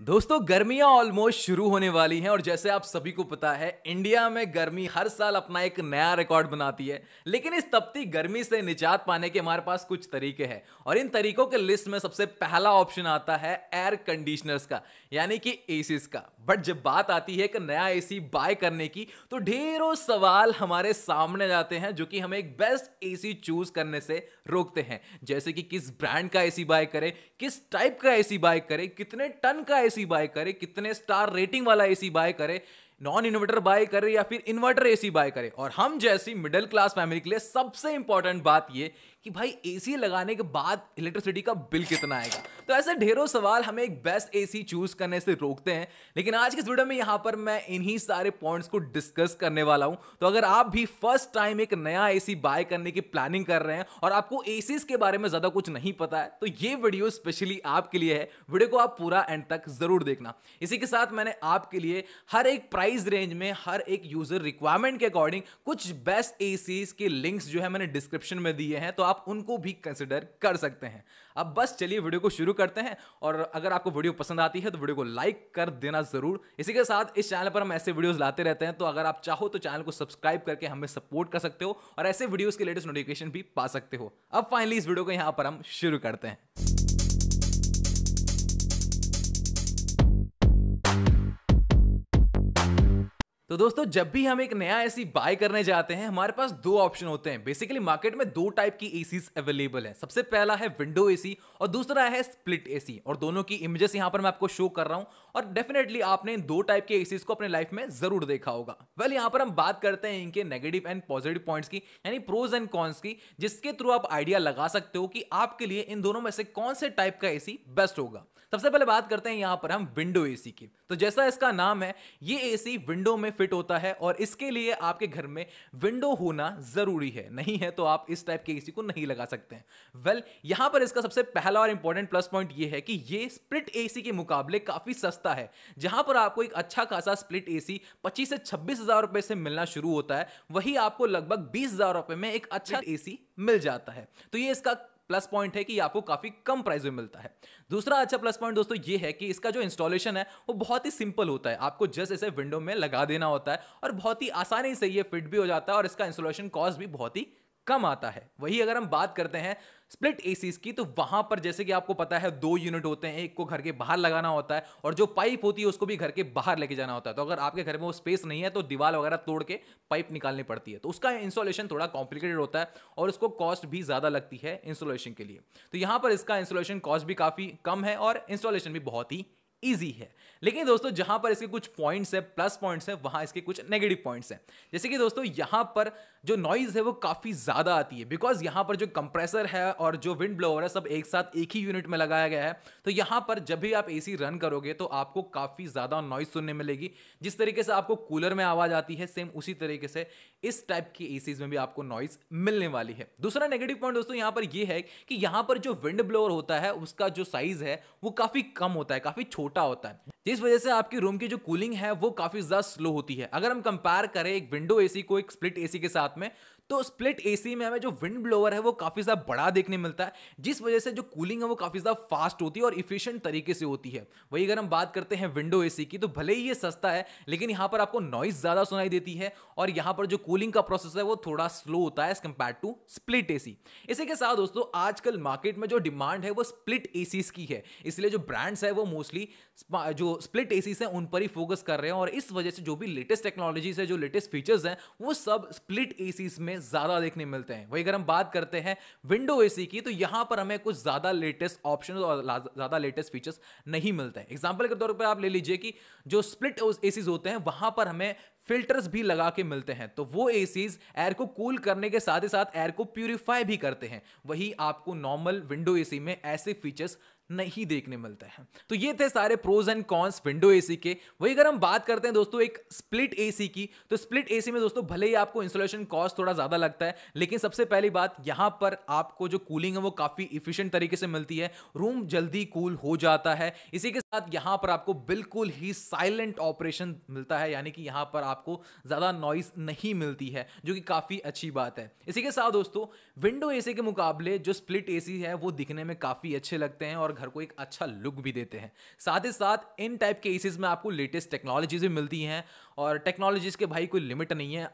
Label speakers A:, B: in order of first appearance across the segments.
A: दोस्तों, गर्मियाँ ऑलमोस्ट शुरू होने वाली हैं और जैसे आप सभी को पता है इंडिया में गर्मी हर साल अपना एक नया रिकॉर्ड बनाती है। लेकिन इस तपती गर्मी से निजात पाने के हमारे पास कुछ तरीके हैं। और इन तरीकों के लिस्ट में सबसे पहला ऑप्शन आता है एयर कंडीशनर्स का, यानी कि एसीस का। बट जब बात आती है एक नया एसी बाय करने की तो ढेरों सवाल हमारे सामने जाते हैं, जो कि हमें एक बेस्ट एसी चूज़ करने से रोकते हैं। जैसे कि किस ब्रांड का एसी बाय करें, किस टाइप का एसी बाय करें, कितने टन का एसी बाय करें, कितने स्टार रेटिंग वाला एसी बाय करें नॉन इन्वर्टर बाय करें या फिर इन्वर्टर एसी बाय करें। और हम जैसी मिडिल क्लास फैमिली के लिए सबसे इंपॉर्टेंट बात ये कि भाई एसी लगाने के बाद इलेक्ट्रिसिटी का बिल कितना आएगा? तो ऐसे ढेरों सवाल हमें एक बेस्ट एसी चूज़ करने से रोकते हैं। लेकिन आज की इस वीडियो में यहाँ पर मैं इन्हीं सारे पॉइंट्स को डिस्कस करने वाला हूँ। तो अगर आप भी फ़र्स्ट टाइम एक नया एसी बाय करने की प्लानिंग कर रहे हैं और आपको एसीज के बारे में ज़्यादा कुछ नहीं पता है तो ये वीडियो स्पेशली आपके लिए है। वीडियो को आप पूरा एंड तक ज़रूर देखना। इसी के साथ मैंने आपके लिए हर एक प्राइस रेंज में हर एक यूज़र रिक्वायरमेंट के अकॉर्डिंग कुछ बेस्ट एसीज के लिंक्स जो है मैंने डिस्क्रिप्शन में दिए हैं। तो आप उनको भी कंसिडर कर सकते हैं। अब बस चलिए वीडियो को शुरू करते हैं और अगर आपको वीडियो पसंद आती है तो वीडियो को लाइक कर देना ज़रूर। इसी के साथ इस चैनल पर हम ऐसे वीडियोज़ लाते रहते हैं तो अगर आप चाहो तो चैनल को सब्सक्राइब करके हमें सपोर्ट कर सकते हो और ऐसे वीडियोज़ के लेटेस्ट नोटिफिकेशन भी पा सकते हो। अब फाइनली इस वीडियो को यहाँ पर हम शुरू करते हैं। तो दोस्तों, जब भी हम एक नया एसी बाय करने जाते हैं, हमारे पास दो ऑप्शन होते हैं। बेसिकली मार्केट में दो टाइप की एसीज अवेलेबल है। सबसे पहला है विंडो एसी और दूसरा है स्प्लिट एसी और दोनों की इमेजेस यहाँ पर मैं आपको शो कर रहा हूँ। और डेफिनेटली आपने इन दो टाइप के एसीज को अपने लाइफ में ज़रूर देखा होगा। वेल यहाँ पर हम बात करते हैं इनके नेगेटिव एंड पॉजिटिव पॉइंट्स की, यानी प्रोज एंड कॉन्स की, जिसके थ्रू आप आइडिया लगा सकते हो कि आपके लिए इन दोनों में से कौन से टाइप का एसी बेस्ट होगा। सबसे पहले बात करते हैं यहाँ पर हम विंडो एसी की। तो जैसा इसका नाम है, ये एसी विंडो में फिट होता है और इसके लिए आपके घर में विंडो होना ज़रूरी है। नहीं है तो आप इस टाइप के एसी को नहीं लगा सकते हैं। वेल well, यहाँ पर इसका सबसे पहला और इंपॉर्टेंट प्लस पॉइंट ये है कि ये स्प्लिट एसी के मुकाबले काफ़ी सस्ता है। जहाँ पर आपको एक अच्छा खासा स्प्लिट एसी पच्चीस से छब्बीस हज़ार रुपए से मिलना शुरू होता है। वही आपको लगभग बीस हज़ार रुपए में एक अच्छा एसी मिल जाता है। तो ये इसका प्लस पॉइंट है कि आपको काफ़ी कम प्राइस में मिलता है। दूसरा अच्छा प्लस पॉइंट दोस्तों ये है कि इसका जो इंस्टॉलेशन है, वो बहुत ही सिंपल होता है। आपको जस्ट इसे विंडो में लगा देना होता है और बहुत ही आसानी से ये फिट भी हो जाता है और इसका इंस्टॉलेशन कॉस्ट भी बहुत ही कम आता है। वही अगर हम बात करते हैं स्प्लिट एसीज की तो वहाँ पर जैसे कि आपको पता है, दो यूनिट होते हैं, एक को घर के बाहर लगाना होता है और जो पाइप होती है, उसको भी घर के बाहर लेके जाना होता है। तो अगर आपके घर में वो स्पेस नहीं है तो दीवार वगैरह तोड़ के पाइप निकालनी पड़ती है। तो उसका इंस्टॉलेशन थोड़ा कॉम्प्लिकेटेड होता है और उसको कॉस्ट भी ज़्यादा लगती है इंस्टॉलेशन के लिए। तो यहाँ पर इसका इंस्टॉलेशन कॉस्ट भी काफ़ी कम है और इंस्टॉलेशन भी बहुत ही ईजी है। लेकिन दोस्तों, जहाँ पर इसके कुछ पॉइंट्स है प्लस पॉइंट्स है, वहाँ इसके कुछ नेगेटिव पॉइंट्स हैं। जैसे कि दोस्तों, यहाँ पर जो नॉइज़ है वो काफ़ी ज़्यादा आती है। बिकॉज़ यहाँ पर जो कंप्रेसर है और जो विंड ब्लोअर है, सब एक साथ एक ही यूनिट में लगाया गया है। तो यहाँ पर जब भी आप एसी रन करोगे तो आपको काफ़ी ज़्यादा नॉइज़ सुनने मिलेगी। जिस तरीके से आपको कूलर में आवाज़ आती है सेम उसी तरीके से इस टाइप की एसीज में भी आपको नॉइज़ मिलने वाली है। दूसरा नेगेटिव पॉइंट दोस्तों, यहाँ पर यह है कि यहाँ पर जो विंड ब्लोअर होता है, उसका जो साइज़ है, वो काफ़ी कम होता है, काफ़ी छोटा होता है। जिस वजह से आपकी रूम की जो कूलिंग है, वो काफ़ी ज़्यादा स्लो होती है। अगर हम कंपेयर करें एक विंडो एसी को एक स्प्लिट एसी के साथ में तो स्प्लिट एसी में हमें जो विंड ब्लोअर है, वो काफ़ी ज़्यादा बड़ा देखने मिलता है। जिस वजह से जो कूलिंग है, वो काफ़ी ज़्यादा फास्ट होती है और इफिशियंट तरीके से होती है। वही अगर हम बात करते हैं विंडो एसी की तो भले ही ये सस्ता है, लेकिन यहाँ पर आपको नॉइज़ ज़्यादा सुनाई देती है और यहाँ पर जो कूलिंग का प्रोसेस है, वो थोड़ा स्लो होता है as compared to split AC इसी के साथ दोस्तों, आजकल मार्केट में जो डिमांड है, वो स्प्लिट एसीज की है। इसलिए जो ब्रांड्स है, वो मोस्टली जो स्प्लिट एसीज है, उन पर ही फोकस कर रहे हैं और इस वजह से जो भी लेटेस्ट टेक्नोलॉजीज़ है, जो लेटेस्ट फीचर्स हैं, वो सब स्प्लिट एसीज में ज़्यादा देखने मिलते हैं। वही अगर हम बात करते हैं विंडो एसी की तो यहाँ पर हमें कुछ ज़्यादा लेटेस्ट ऑप्शन और ज़्यादा लेटेस्ट फीचर्स नहीं मिलते हैं। एग्ज़ाम्पल के तौर पर आप ले लीजिए कि जो स्प्लिट एसीज होते हैं, वहाँ पर हमें फिल्टर्स भी लगा के मिलते हैं। तो वो एसीज एयर को कूल करने के साथ ही साथ एयर को प्यूरिफाई भी करते हैं। वही आपको नॉर्मल विंडो एसी में ऐसे फीचर्स नहीं देखने मिलते हैं। तो ये थे सारे pros and cons window AC के। वही अगर हम बात करते हैं दोस्तों एक स्प्लिट एसी की तो स्प्लिट एसी में दोस्तों भले ही आपको इंस्टॉलेशन कॉस्ट थोड़ा ज़्यादा लगता है, लेकिन सबसे पहली बात, यहाँ पर आपको जो कूलिंग है वो काफ़ी इफिशियंट तरीके से मिलती है। रूम जल्दी कूल हो जाता है। इसी के साथ यहाँ पर आपको बिल्कुल ही साइलेंट ऑपरेशन मिलता है, यानी कि यहाँ पर आपको ज़्यादा नॉइस नहीं मिलती है, जो कि काफ़ी अच्छी बात है। इसी के साथ दोस्तों विंडो एसी के मुकाबले जो स्प्लिट एसी है, वो दिखने में काफ़ी अच्छे लगते हैं और घर को एक अच्छा लुक भी देते हैं। साथ ही साथ, इन टाइप के ए में आपको लेटेस्ट टेक्नोलॉजीज़ भी मिलती हैं और टेक्नोलॉजीज़ के भाई कोई लिमिट नहीं है।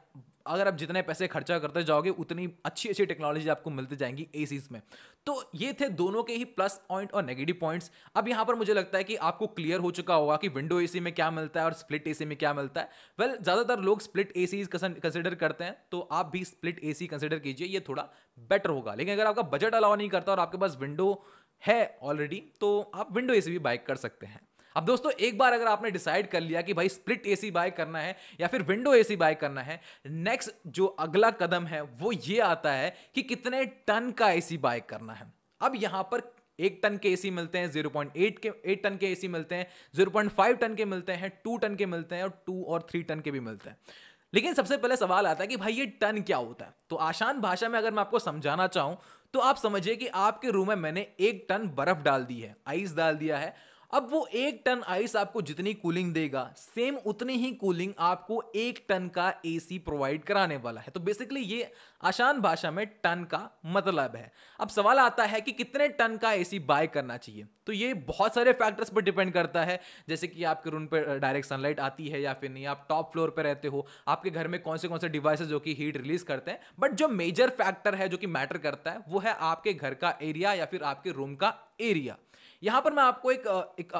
A: अगर आप जितने पैसे खर्चा करते जाओगे उतनी अच्छी अच्छी टेक्नोलॉजी आपको मिलती जाएँगी एसीज में। तो ये थे दोनों के ही प्लस पॉइंट और नेगेटिव पॉइंट्स अब यहाँ पर मुझे लगता है कि आपको क्लियर हो चुका होगा कि विंडो एसी में क्या मिलता है और स्प्लिट एसी में क्या मिलता है। वेल well, ज़्यादातर लोग स्प्लिट ए कंसिडर करते हैं तो आप भी स्प्लिट ए कंसिडर कीजिए ये थोड़ा बेटर होगा। लेकिन अगर आपका बजट अलाउ नहीं करता और आपके पास विंडो है ऑलरेडी तो आप विंडो एसी भी बाइक कर सकते हैं। अब दोस्तों, एक बार अगर आपने डिसाइड कर लिया कि भाई स्प्लिट एसी बाय करना है या फिर विंडो एसी बाय करना है नेक्स्ट जो अगला कदम है, वो ये आता है कि कितने टन का एसी बाय करना है। अब यहाँ पर एक टन के एसी मिलते हैं 0.8 के एट टन के एसी मिलते हैं 0.5 टन के मिलते हैं टू टन के मिलते हैं और टू और थ्री टन के भी मिलते हैं। लेकिन सबसे पहले सवाल आता है कि भाई ये टन क्या होता है? तो आसान भाषा में अगर मैं आपको समझाना चाहूँ तो आप समझिए कि आपके रूम में मैंने एक टन बर्फ़ डाल दी है आइस डाल दिया है अब वो एक टन आइस आपको जितनी कूलिंग देगा सेम उतनी ही कूलिंग आपको एक टन का एसी प्रोवाइड कराने वाला है। तो बेसिकली ये आसान भाषा में टन का मतलब है। अब सवाल आता है कि कितने टन का एसी बाय करना चाहिए? तो ये बहुत सारे फैक्टर्स पर डिपेंड करता है। जैसे कि आपके रूम पर डायरेक्ट सनलाइट आती है या फिर नहीं, आप टॉप फ्लोर पर रहते हो, आपके घर में कौन से कौन से डिवाइसेस जो कि हीट रिलीज़ करते हैं बट जो मेजर फैक्टर है जो कि मैटर करता है, वो है आपके घर का एरिया या फिर आपके रूम का एरिया यहाँ पर मैं आपको एक एक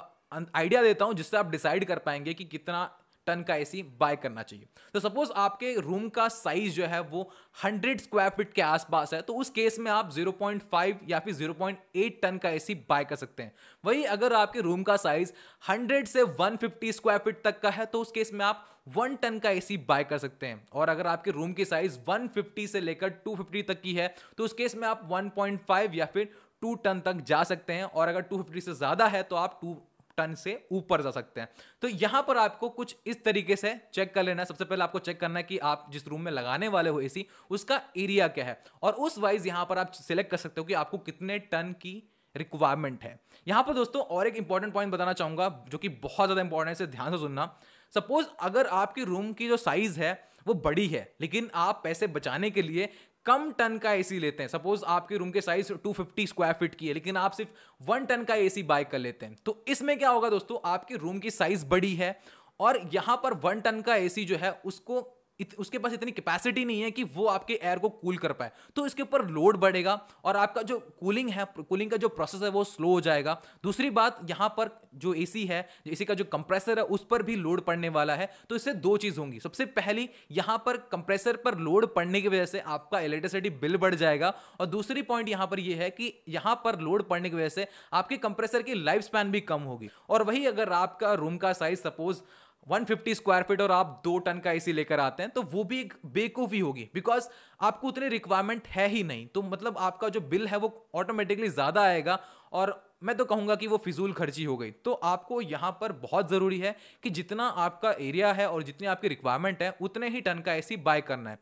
A: आइडिया देता हूँ जिससे आप डिसाइड कर पाएँगे कि कितना टन का एसी बाय करना चाहिए। तो सपोज़ आपके रूम का साइज़ जो है वो 100 स्क्वायर फीट के आसपास है तो उस केस में आप 0.5 या फिर 0.8 टन का एसी बाय कर सकते हैं। वही अगर आपके रूम का साइज़ 100 से 150 स्क्वायर फीट तक का है तो उस केस में आप वन टन का एसी बाय कर सकते हैं। और अगर आपके रूम की साइज़ 150 से लेकर 250 तक की है तो उस केस में आप 1.5 या फिर टू टन तक जा सकते हैं, और अगर 250 से ज़्यादा है तो आप टू टन से ऊपर जा सकते हैं। तो यहाँ पर आपको कुछ इस तरीके से चेक कर लेना है। सबसे पहले आपको चेक करना है कि आप जिस रूम में लगाने वाले हो एसी, उसका एरिया क्या है, और उस वाइज यहाँ पर आप सिलेक्ट कर सकते हो कि आपको कितने टन की रिक्वायरमेंट है। यहाँ पर दोस्तों और एक इंपॉर्टेंट पॉइंट बताना चाहूँगा, जो कि बहुत ज़्यादा इंपॉर्टेंट है ध्यान से सुनना। सपोज़ अगर आपकी रूम की जो साइज़ है, वो बड़ी है, लेकिन आप पैसे बचाने के लिए कम टन का एसी लेते हैं। सपोज़ आपके रूम के साइज़ 250 स्क्वायर फीट की है, लेकिन आप सिर्फ़ वन टन का एसी बाय कर लेते हैं। तो इसमें क्या होगा दोस्तों? आपके रूम की साइज़ बड़ी है और यहाँ पर वन टन का एसी जो है, उसको इत, उसके पास इतनी कैपेसिटी नहीं है कि वो आपके एयर को कूल कर पाए। तो इसके ऊपर लोड बढ़ेगा और आपका जो कूलिंग है कूलिंग का जो प्रोसेस है वो स्लो हो जाएगा। दूसरी बात यहाँ पर जो एसी है एसी का जो कंप्रेसर है उस पर भी लोड पड़ने वाला है। तो इससे दो चीज़ होंगी। सबसे पहली यहाँ पर कंप्रेसर पर लोड पड़ने की वजह से आपका इलेक्ट्रिसिटी बिल बढ़ जाएगा। और दूसरी पॉइंट यहाँ पर यह है कि यहाँ पर लोड पड़ने की वजह से आपके कंप्रेसर की लाइफ स्पैन भी कम होगी। और वही अगर आपका रूम का साइज़ सपोज़ 150 स्क्वायर फीट और आप दो टन का एसी लेकर आते हैं तो वो भी एक बेकूफी होगी बिकॉज़ आपको उतने रिक्वायरमेंट है ही नहीं। तो मतलब आपका जो बिल है वो ऑटोमेटिकली ज़्यादा आएगा और मैं तो कहूँगा कि वो फिजूल खर्ची हो गई। तो आपको यहाँ पर बहुत ज़रूरी है कि जितना आपका एरिया है और जितनी आपकी रिक्वायरमेंट है, उतने ही टन का एसी बाय करना है।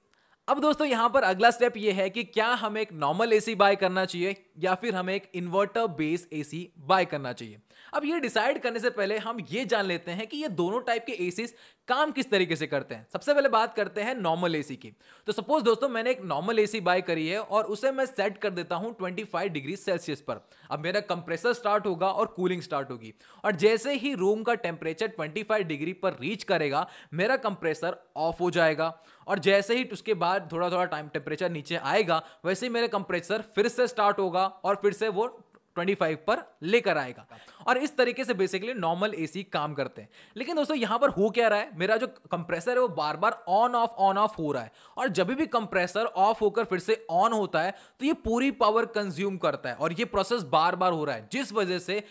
A: अब दोस्तों, यहाँ पर अगला स्टेप ये है कि क्या हमें एक नॉर्मल एसी बाय करना चाहिए या फिर हमें एक इन्वर्टर बेस एसी बाय करना चाहिए? अब ये डिसाइड करने से पहले हम ये जान लेते हैं कि ये दोनों टाइप के एसीज काम किस तरीके से करते हैं। सबसे पहले बात करते हैं नॉर्मल एसी की। तो सपोज़ दोस्तों, मैंने एक नॉर्मल एसी बाय करी है और उसे मैं सेट कर देता हूँ 25 डिग्री सेल्सियस पर। अब मेरा कंप्रेसर स्टार्ट होगा और कूलिंग स्टार्ट होगी। और जैसे ही रूम का टेम्परेचर 25 डिग्री पर रीच करेगा, मेरा कंप्रेसर ऑफ़ हो जाएगा। और जैसे ही उसके बाद थोड़ा थोड़ा टाइम टेम्परेचर नीचे आएगा, वैसे ही मेरा कंप्रेसर फिर से स्टार्ट होगा और फिर से वो 25 पर लेकर आएगा। और इस तरीके से बेसिकली नॉर्मल एसी काम करते हैं। लेकिन दोस्तों, यहाँ पर हो क्या रहा है? मेरा जो कंप्रेसर है, वो बार बार ऑन ऑफ़ ऑन ऑफ़ हो रहा है। और जब भी कंप्रेसर ऑफ़ होकर फिर से ऑन होता है तो ये पूरी पावर कंज्यूम करता है और ये प्रोसेस बार बार हो रहा है। जिस वजह से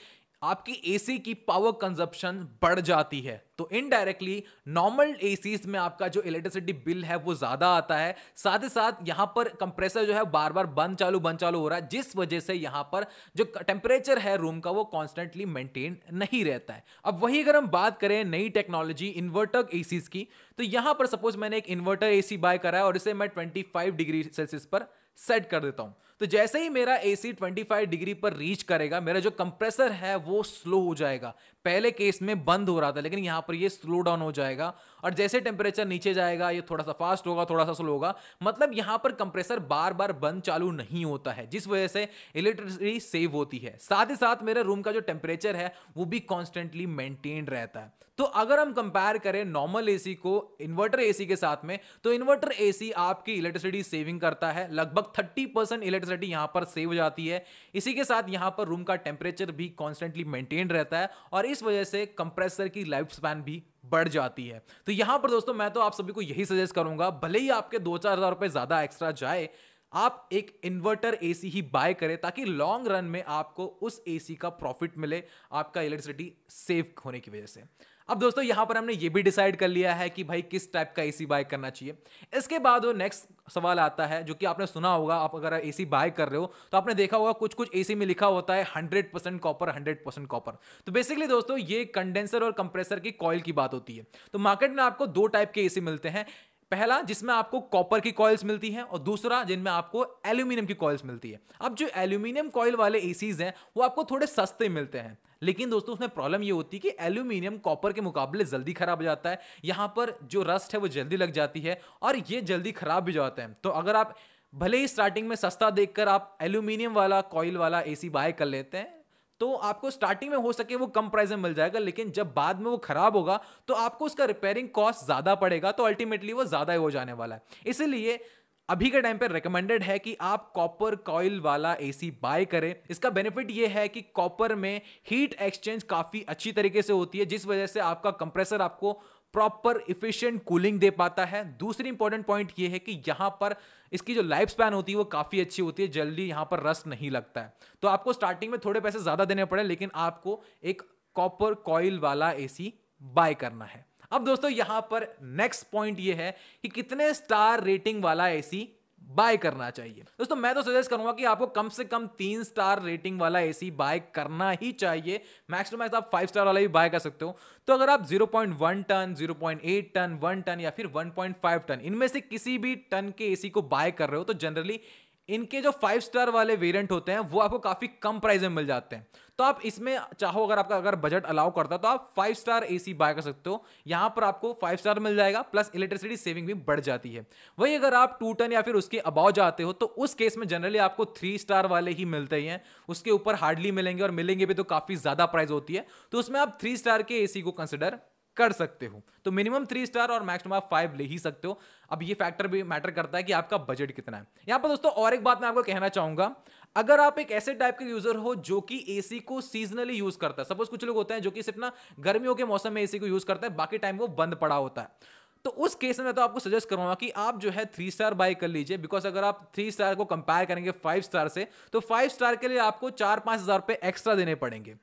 A: आपकी एसी की पावर कंजप्शन बढ़ जाती है। तो इनडायरेक्टली नॉर्मल एसीज में आपका जो इलेक्ट्रिसिटी बिल है, वो ज़्यादा आता है। साथ ही साथ यहाँ पर कंप्रेसर जो है बार बार बंद चालू बंद चालू हो रहा है, जिस वजह से यहाँ पर जो टेम्परेचर है रूम का, वो कॉन्स्टेंटली मेंटेन नहीं रहता है। अब वही अगर हम बात करें नई टेक्नोलॉजी इन्वर्टर एसीज की तो यहाँ पर सपोज़ मैंने एक इन्वर्टर एसी बाय करा है और इसे मैं ट्वेंटी डिग्री सेल्सियस पर सेट कर देता हूँ। तो जैसे ही मेरा एसी 25 डिग्री पर रीच करेगा, मेरा जो कंप्रेसर है वो स्लो हो जाएगा। पहले केस में बंद हो रहा था, लेकिन यहाँ पर ये स्लो डाउन हो जाएगा। और जैसे टेम्परेचर नीचे जाएगा, ये थोड़ा सा फास्ट होगा थोड़ा सा स्लो होगा मतलब यहाँ पर कंप्रेसर बार बार बंद चालू नहीं होता है, जिस वजह से इलेक्ट्रिसिटी सेव होती है। साथ ही साथ मेरे रूम का जो टेम्परेचर है, वो भी कॉन्स्टेंटली मेंटेन रहता है। तो अगर हम कंपेयर करें नॉर्मल एसी को इन्वर्टर एसी के साथ में तो इन्वर्टर एसी आपकी इलेक्ट्रिसिटी सेविंग करता है। लगभग 30 परसेंट इलेक्ट्रिसिटी यहाँ पर सेव हो जाती है। इसी के साथ यहाँ पर रूम का टेम्परेचर भी कॉन्स्टेंटली मेंटेन रहता है और इस वजह से कंप्रेसर की लाइफ स्पैन भी बढ़ जाती है। तो यहाँ पर दोस्तों, मैं तो आप सभी को यही सजेस्ट करूँगा, भले ही आपके दो चार हज़ार रुपए ज़्यादा एक्स्ट्रा जाए, आप एक इन्वर्टर एसी ही बाय करें ताकि लॉन्ग रन में आपको उस एसी का प्रॉफिट मिले, आपका इलेक्ट्रिसिटी सेव होने की वजह से। अब दोस्तों, यहाँ पर हमने ये भी डिसाइड कर लिया है कि भाई किस टाइप का एसी बाय करना चाहिए। इसके बाद वो नेक्स्ट सवाल आता है, जो कि आपने सुना होगा, आप अगर एसी बाय कर रहे हो तो आपने देखा होगा कुछ कुछ एसी में लिखा होता है hundred percent copper hundred percent copper तो बेसिकली दोस्तों, ये कंडेंसर और कंप्रेसर की कॉयल की बात होती है। तो मार्केट में आपको दो टाइप के एसी मिलते हैं। पहला, जिसमें आपको कॉपर की कॉइल्स मिलती हैं, और दूसरा, जिनमें आपको एल्यूमिनियम की कॉइल्स मिलती है। अब जो एल्यूमिनियम कॉइल वाले एसीज हैं, वो आपको थोड़े सस्ते मिलते हैं। लेकिन दोस्तों, उसमें प्रॉब्लम ये होती है कि एल्यूमिनियम कॉपर के मुकाबले जल्दी खराब हो जाता है। यहाँ पर जो रस्ट है, वो जल्दी लग जाती है और ये जल्दी खराब भी जाता है। तो अगर आप भले ही स्टार्टिंग में सस्ता देखकर आप एल्यूमिनियम वाला कॉइल वाला एसी बाय कर लेते हैं तो आपको स्टार्टिंग में हो सके वो कम प्राइस में मिल जाएगा, लेकिन जब बाद में वो खराब होगा तो आपको उसका रिपेयरिंग कॉस्ट ज़्यादा पड़ेगा तो अल्टीमेटली वो ज़्यादा ही हो जाने वाला है। इसीलिए अभी के टाइम पे रिकमेंडेड है कि आप कॉपर कॉइल वाला एसी बाय करें। इसका बेनिफिट ये है कि कॉपर में हीट एक्सचेंज काफ़ी अच्छी तरीके से होती है, जिस वजह से आपका कंप्रेसर आपको प्रॉपर इफिशियंट कूलिंग दे पाता है। दूसरी इंपॉर्टेंट पॉइंट ये है कि यहाँ पर इसकी जो लाइफ स्पैन होती है, वो काफ़ी अच्छी होती है, जल्दी यहाँ पर रस नहीं लगता है। तो आपको स्टार्टिंग में थोड़े पैसे ज़्यादा देने पड़े, लेकिन आपको एक कॉपर कॉइल वाला एसी बाय करना है। अब दोस्तों, यहाँ पर नेक्स्ट पॉइंट ये है कि कितने स्टार रेटिंग वाला एसी बाय करना चाहिए। दोस्तों, मैं तो सजेस्ट करूँगा कि आपको कम से कम तीन स्टार रेटिंग वाला एसी बाय करना ही चाहिए। मैक्स टू मैक्स आप फाइव स्टार वाला भी बाय कर सकते हो। तो अगर आप 0.1 टन 0.8 टन 1 टन या फिर 1.5 टन इनमें से किसी भी टन के एसी को बाय कर रहे हो तो जनरली इनके जो फाइव स्टार वाले वेरिएंट होते हैं, वो आपको काफ़ी कम प्राइस में मिल जाते हैं। तो आप इसमें चाहो, अगर आपका, अगर बजट अलाउ करता है तो आप फाइव स्टार एसी बाय कर सकते हो। यहाँ पर आपको फाइव स्टार मिल जाएगा प्लस इलेक्ट्रिसिटी सेविंग भी बढ़ जाती है। वही अगर आप टू टन या फिर उसके अबाव जाते हो तो उस केस में जनरली आपको थ्री स्टार वाले ही मिलते ही हैं। उसके ऊपर हार्डली मिलेंगे और मिलेंगे भी तो काफ़ी ज़्यादा प्राइस होती है। तो उसमें आप थ्री स्टार के एसी को कंसिडर कर सकते हो। तो मिनिमम थ्री स्टार और मैक्सिमम आप फाइव ले ही सकते हो। अब ये फैक्टर भी मैटर करता है कि आपका बजट कितना है। यहाँ पर दोस्तों, और एक बात मैं आपको कहना चाहूँगा। अगर आप एक ऐसे टाइप के यूज़र हो जो कि एसी को सीजनली यूज़ करता है। सपोज़ कुछ लोग होते हैं जो कि सिर्फ़ ना गर्मियों के मौसम में एसी को यूज़ करता है, बाकी टाइम वो बंद पड़ा होता है। तो उस केस में तो आपको सजेस्ट करूँगा कि आप जो है थ्री स्टार बाय कर लीजिए। बिकॉज़ अगर आप थ्री स्टार को कंपेयर करेंगे फाइव स्टार से तो फाइव स्टार के लिए आपको चार पाँच हज़ार रुपए एक्स्ट्रा देने पड़ेंगे।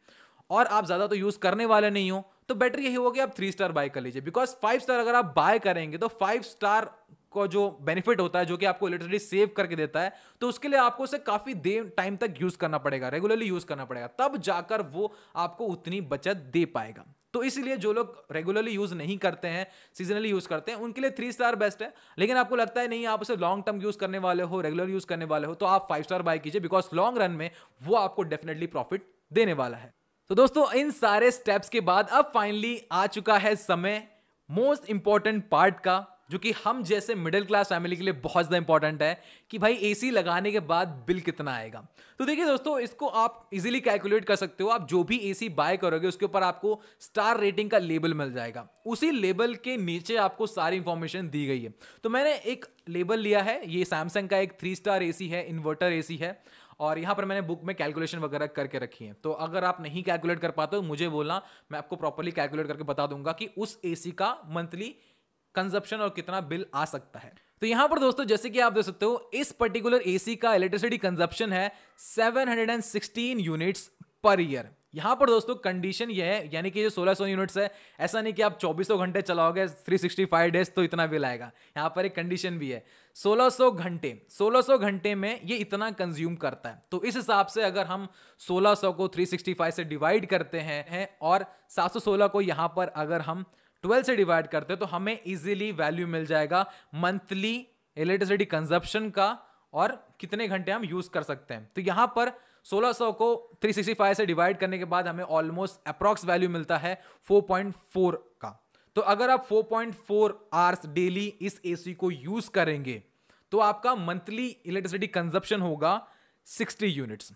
A: और आप ज़्यादा तो यूज़ करने वाले नहीं हो। तो बेटर यही होगा कि आप थ्री स्टार बाय कर लीजिए। बिकॉज़ फाइव स्टार अगर आप बाय करेंगे तो फाइव स्टार को जो बेनिफिट होता है, जो कि आपको इलेक्ट्रिसिटी सेव करके देता है तो उसके लिए आपको उसे काफ़ी देर टाइम तक यूज़ करना पड़ेगा। रेगुलरली यूज़ करना पड़ेगा। तब जाकर वो आपको उतनी बचत दे पाएगा। तो इसलिए जो लोग रेगुलरली यूज़ नहीं करते हैं सीजनली यूज़ करते हैं, उनके लिए थ्री स्टार बेस्ट है। लेकिन आपको लगता है, नहीं, आप उसे लॉन्ग टर्म यूज़ करने वाले हो रेगुलर यूज़ करने वाले हो तो आप फाइव स्टार बाय कीजिए बिकॉज़ लॉन्ग रन में वो आपको डेफिनेटली प्रॉफिट देने वाला है। तो दोस्तों, इन सारे स्टेप्स के बाद अब फाइनली आ चुका है समय मोस्ट इंपॉर्टेंट पार्ट का। जो कि हम जैसे मिडिल क्लास फैमिली के लिए बहुत ज़्यादा इंपॉर्टेंट है कि भाई एसी लगाने के बाद बिल कितना आएगा। तो देखिए दोस्तों, इसको आप इजीली कैलकुलेट कर सकते हो। आप जो भी एसी बाय करोगे, उसके ऊपर आपको स्टार रेटिंग का लेबल मिल जाएगा। उसी लेबल के नीचे आपको सारी इंफॉर्मेशन दी गई है। तो मैंने एक लेबल लिया है, ये सैमसंग का एक थ्री स्टार एसी है इन्वर्टर एसी है, और यहाँ पर मैंने बुक में कैलकुलेशन वगैरह करके रखी है। तो अगर आप नहीं कैलकुलेट कर पाते हो, मुझे बोलना, मैं आपको प्रॉपरली कैलकुलेट करके बता दूँगा कि उस एसी का मंथली कंजप्शन और कितना बिल आ सकता है। तो यहाँ पर दोस्तों, जैसे कि आप देख सकते हो, इस पर्टिकुलर एसी का इलेक्ट्रिसिटी कंजप्शन है 716 यूनिट्स पर ईयर यहाँ पर दोस्तों कंडीशन ये है, यानी कि जो 1600 यूनिट्स है, ऐसा नहीं कि आप 2400 घंटे चलाओगे 365 डेज़ तो इतना बिल आएगा। यहाँ पर एक कंडीशन भी है 1600 घंटे 1600 घंटे में ये इतना कंज्यूम करता है। तो इस हिसाब से अगर हम 1600 को 365 से डिवाइड करते हैं और 716 को यहाँ पर अगर हम 12 से डिवाइड करते हैं तो हमें इजीली वैल्यू मिल जाएगा मंथली इलेक्ट्रिसिटी कंजप्शन का और कितने घंटे हम यूज़ कर सकते हैं। तो यहाँ पर 1600 को 365 से डिवाइड करने के बाद हमें ऑलमोस्ट अप्रॉक्स वैल्यू मिलता है 4.4 का। तो अगर आप 4.4 आवर्स डेली इस एसी को यूज़ करेंगे तो आपका मंथली इलेक्ट्रिसिटी कंजप्शन होगा 60 यूनिट्स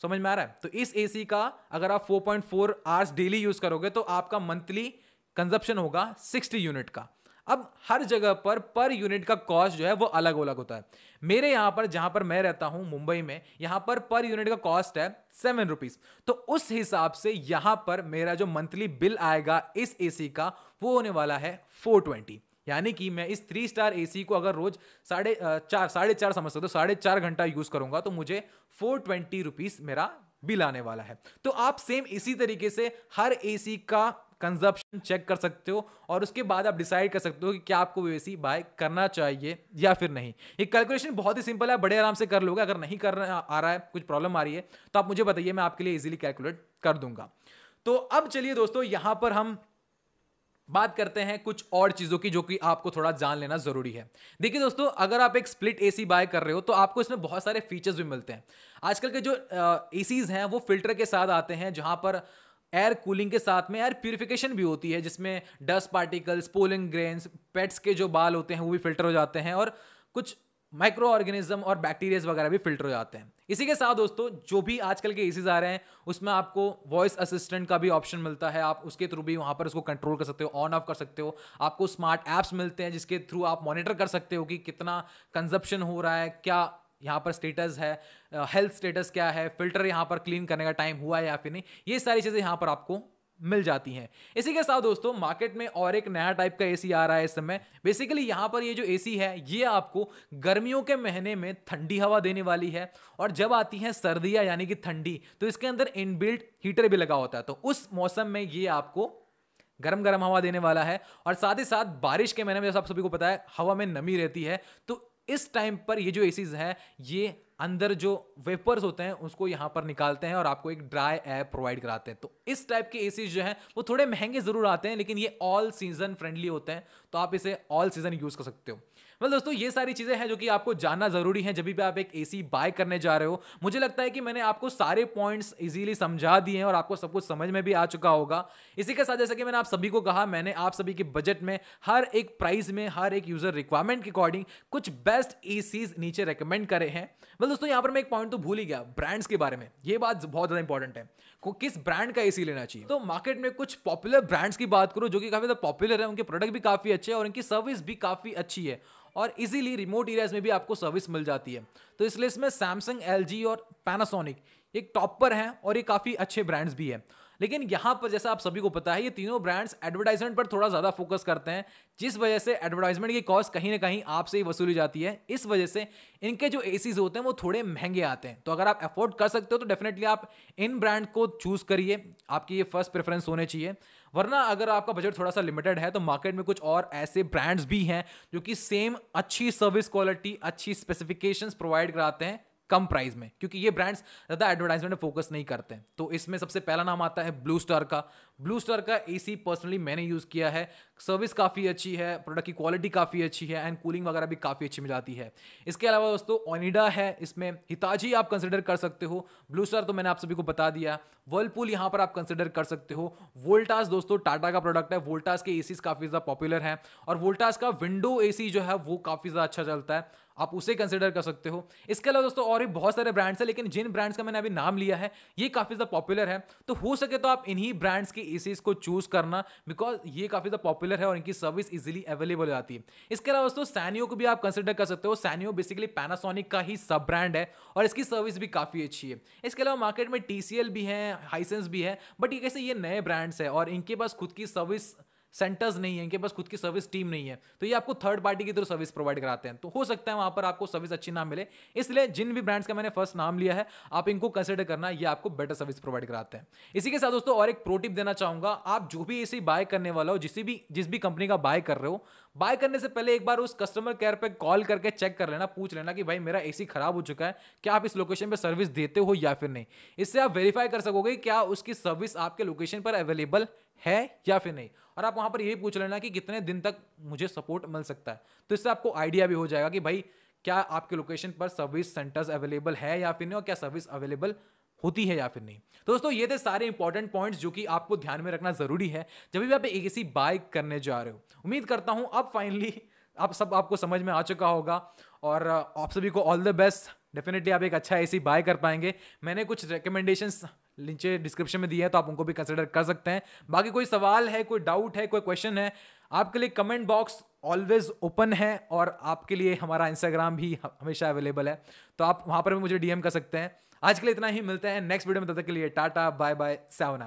A: समझ में आ रहा है? तो इस एसी का अगर आप 4.4 आवर्स डेली यूज़ करोगे तो आपका मंथली कंजप्शन होगा 60 यूनिट का। अब हर जगह पर पर यूनिट का कॉस्ट जो है वो अलग अलग होता है। मेरे यहाँ पर, जहाँ पर मैं रहता हूँ, मुंबई में, यहाँ पर पर यूनिट का कॉस्ट है सेवन रुपीज़ तो उस हिसाब से यहाँ पर मेरा जो मंथली बिल आएगा इस एसी का, वो होने वाला है फोर ट्वेंटी यानी कि मैं इस थ्री स्टार एसी को अगर रोज साढ़े चार साढ़े चार समझ सकते साढ़े चार घंटा यूज़ करूँगा तो मुझे फोर ट्वेंटी रुपीज़ मेरा बिल आने वाला है। तो आप सेम इसी तरीके से हर एसी का कंजप्शन चेक कर सकते हो और उसके बाद आप डिसाइड कर सकते हो कि क्या आपको एसी बाय करना चाहिए या फिर नहीं। ये कैलकुलेशन बहुत ही सिंपल है बड़े आराम से कर लोगे। अगर नहीं कर आ रहा है, कुछ प्रॉब्लम आ रही है तो आप मुझे बताइए, मैं आपके लिए इजीली कैलकुलेट कर दूँगा। तो अब चलिए दोस्तों, यहाँ पर हम बात करते हैं कुछ और चीज़ों की, जो कि आपको थोड़ा जान लेना ज़रूरी है। देखिए दोस्तों, अगर आप एक स्प्लिट एसी बाय कर रहे हो तो आपको इसमें बहुत सारे फीचर्स भी मिलते हैं। आजकल के जो एसीज हैं, वो फ़िल्टर के साथ आते हैं, जहाँ पर एयर कूलिंग के साथ में एयर प्यूरिफिकेशन भी होती है, जिसमें dust particles pollen grains pets के जो बाल होते हैं, वो भी फ़िल्टर हो जाते हैं और कुछ माइक्रो ऑर्गेनिज्म और बैक्टीरियाज वगैरह भी फ़िल्टर हो जाते हैं। इसी के साथ दोस्तों, जो भी आजकल के एसीज आ रहे हैं, उसमें आपको वॉइस असिस्टेंट का भी ऑप्शन मिलता है। आप उसके थ्रू भी वहाँ पर उसको कंट्रोल कर सकते हो ऑन ऑफ़ कर सकते हो। आपको स्मार्ट ऐप्स मिलते हैं, जिसके थ्रू आप मॉनिटर कर सकते हो कि कितना कंजप्शन हो रहा है, क्या यहाँ पर स्टेटस है हेल्थ स्टेटस क्या है फ़िल्टर यहाँ पर क्लीन करने का टाइम हुआ है या फिर नहीं, ये सारी चीज़ें यहाँ पर आपको मिल जाती हैं। इसी के साथ दोस्तों मार्केट में और एक नया टाइप का एसी आ रहा है इस समय। बेसिकली यहाँ पर ये जो एसी है, ये आपको गर्मियों के महीने में ठंडी हवा देने वाली है और जब आती है सर्दियाँ, यानी कि ठंडी तो इसके अंदर इनबिल्ट हीटर भी लगा होता है। तो उस मौसम में ये आपको गर्म गर्म हवा देने वाला है और साथ ही साथ बारिश के महीने में, जैसा आप सभी को पता है, हवा में नमी रहती है तो इस टाइम पर ये जो एसीज है ये अंदर जो वेपर्स होते हैं, उसको यहाँ पर निकालते हैं और आपको एक ड्राई एयर प्रोवाइड कराते हैं। तो इस टाइप के एसीज जो हैं, वो थोड़े महँगे ज़रूर आते हैं, लेकिन ये ऑल सीज़न फ्रेंडली होते हैं तो आप इसे ऑल सीज़न यूज़ कर सकते हो। वेल दोस्तों, ये सारी चीज़ें हैं जो कि आपको जानना ज़रूरी है, जब भी आप एक एसी बाय करने जा रहे हो। मुझे लगता है कि मैंने आपको सारे पॉइंट्स इजीली समझा दिए हैं और आपको सब कुछ समझ में भी आ चुका होगा। इसी के साथ, जैसे कि मैंने आप सभी को कहा, मैंने आप सभी के बजट में, हर एक प्राइस में, हर एक यूज़र रिक्वायरमेंट के अकॉर्डिंग कुछ बेस्ट एसीज नीचे रिकमेंड करे हैं। वेल दोस्तों, यहाँ पर मैं एक पॉइंट तो भूल ही गया ब्रांड्स के बारे में। ये बात बहुत ज़्यादा इंपॉर्टेंट है। को किस ब्रांड का एसी लेना चाहिए? तो मार्केट में कुछ पॉपुलर ब्रांड्स की बात करो, जो कि काफ़ी ज़्यादा पॉपुलर है, उनके प्रोडक्ट भी काफ़ी अच्छे हैं और उनकी सर्विस भी काफ़ी अच्छी है और इजीली रिमोट एरियाज़ में भी आपको सर्विस मिल जाती है। तो इसलिए इसमें सैमसंग एल और पैनासोनिक एक टॉप पर हैं और ये काफ़ी अच्छे ब्रांड्स भी हैं। लेकिन यहाँ पर जैसा आप सभी को पता है, ये तीनों ब्रांड्स एडवर्टाइजमेंट पर थोड़ा ज़्यादा फोकस करते हैं, जिस वजह से एडवर्टाइजमेंट की कॉस्ट कहीं ना कहीं आपसे ही वसूली जाती है। इस वजह से इनके जो ए होते हैं, वो थोड़े महँगे आते हैं। तो अगर आप अफोर्ड कर सकते हो तो डेफिनेटली आप इन ब्रांड को चूज़ करिए। आपकी ये फ़र्स्ट प्रेफरेंस होने चाहिए। वरना अगर आपका बजट थोड़ा सा लिमिटेड है तो मार्केट में कुछ और ऐसे ब्रांड्स भी हैं, जो कि सेम अच्छी सर्विस क्वालिटी अच्छी स्पेसिफिकेशंस प्रोवाइड कराते हैं। कम प्राइस में, क्योंकि ये ब्रांड्स ज़्यादा एडवर्टाइजमेंट में फोकस नहीं करते हैं। तो इसमें सबसे पहला नाम आता है ब्लू स्टार का। ब्लू स्टार का एसी पर्सनली मैंने यूज़ किया है। सर्विस काफ़ी अच्छी है प्रोडक्ट की क्वालिटी काफ़ी अच्छी है एंड कूलिंग वगैरह भी काफ़ी अच्छी मिल जाती है। इसके अलावा दोस्तों ओनिडा है। इसमें हिताजी आप कंसिडर कर सकते हो। ब्लू स्टार तो मैंने आप सभी को बता दिया। वर्लपूल यहाँ पर आप कंसिडर कर सकते हो। वोल्टास दोस्तों टाटा का प्रोडक्ट है। वोल्टास के एसीज काफ़ी ज़्यादा पॉपुलर है। और वोल्टास का विंडो एसी जो है, वो काफ़ी ज़्यादा अच्छा चलता है। आप उसे कंसिडर कर सकते हो। इसके अलावा दोस्तों, और भी बहुत सारे ब्रांड्स हैं, लेकिन जिन ब्रांड्स का मैंने अभी नाम लिया है, ये काफ़ी ज़्यादा पॉपुलर है। तो हो सके तो आप इन्हीं ब्रांड्स के एसीज को चूज़ करना बिकॉज़ ये काफ़ी ज़्यादा पॉपुलर है और इनकी सर्विस इजिली अवेलेबल हो जाती है। इसके अलावा दोस्तों सैनियो को भी आप कंसिडर कर सकते हो। सैनियो बेसिकली पैनासोनिक का ही सब ब्रांड है, और इसकी सर्विस भी काफ़ी अच्छी है। इसके अलावा मार्केट में TCL भी है हाइसेंस भी है बट ये कैसे, ये नए ब्रांड्स है, और इनके पास खुद की सर्विस सेंटर्स नहीं है, इनके पास खुद की सर्विस टीम नहीं है तो ये आपको थर्ड पार्टी की तरह सर्विस प्रोवाइड कराते हैं। तो हो सकता है वहाँ पर आपको सर्विस अच्छी ना मिले, इसलिए जिन भी ब्रांड्स का मैंने फ़र्स्ट नाम लिया है, आप इनको कंसिडर करना, ये आपको बेटर सर्विस प्रोवाइड कराते हैं। इसी के साथ दोस्तों, और एक प्रोटिप देना चाहूँगा, आप जो भी एसी बाय करने वाला हो, जिस भी जिस भी कंपनी का बाय कर रहे हो बाय करने से पहले एक बार उस कस्टमर केयर पे कॉल करके चेक कर लेना, पूछ लेना कि भाई मेरा एसी खराब हो चुका है, क्या आप इस लोकेशन पे सर्विस देते हो या फिर नहीं? इससे आप वेरीफाई कर सकोगे क्या उसकी सर्विस आपके लोकेशन पर अवेलेबल है या फिर नहीं। और आप वहाँ पर यही पूछ लेना कि कितने दिन तक मुझे सपोर्ट मिल सकता है। तो इससे आपको आइडिया भी हो जाएगा कि भाई, क्या आपके लोकेशन पर सर्विस सेंटर्स अवेलेबल है या फिर नहीं और क्या सर्विस अवेलेबल होती है या फिर नहीं। तो दोस्तों, ये थे सारे इंपॉर्टेंट पॉइंट्स जो कि आपको ध्यान में रखना ज़रूरी है जब भी आप एक ऐसी बाइक करने जा रहे हो। उम्मीद करता हूँ अब फाइनली आप सब आपको समझ में आ चुका होगा और आप सभी को ऑल द बेस्ट डेफिनेटली आप एक अच्छा एसी बाय कर पाएँगे। मैंने कुछ रिकमेंडेशंस नीचे डिस्क्रिप्शन में दिए हैं तो आप उनको भी कंसिडर कर सकते हैं। बाकी कोई सवाल है, कोई डाउट है, कोई क्वेश्चन है, आपके लिए कमेंट बॉक्स ऑलवेज ओपन है और आपके लिए हमारा इंस्टाग्राम भी हमेशा अवेलेबल है। तो आप वहाँ पर भी मुझे डीएम कर सकते हैं। आज के लिए इतना ही, मिलते हैं नेक्स्ट वीडियो में, तब तक के लिए टाटा बाय बाय सेवनारा